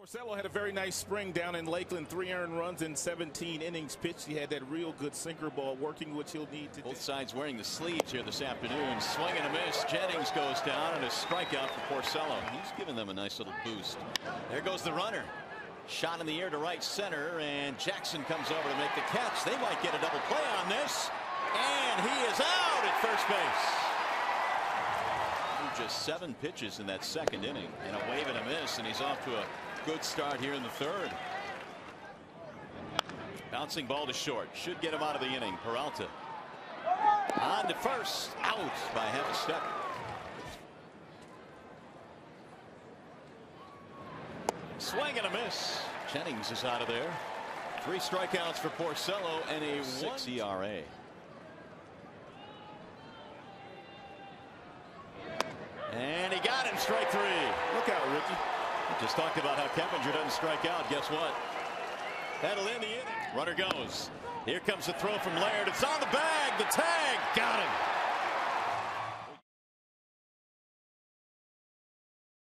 Porcello had a very nice spring down in Lakeland. Three earned runs in 17 innings pitched. He had that real good sinker ball working, which he'll need to Both sides wearing the sleeves here this afternoon. Swing and a miss. Jennings goes down and a strikeout for Porcello. He's giving them a nice little boost. There goes the runner. Shot in the air to right center, and Jackson comes over to make the catch. They might get a double play on this. And he is out at first base. Just seven pitches in that second inning, and a wave and a miss, and he's off to a good start here in the third. Bouncing ball to short. Should get him out of the inning. Peralta. On to first. Out by half a step. Swing and a miss. Jennings is out of there. Three strikeouts for Porcello and a six ERA. And he got him strike three. Look out, Ricky. Just talked about how Keppinger doesn't strike out. Guess what? That'll end the inning. Runner goes. Here comes the throw from Laird. It's on the bag. The tag. Got him.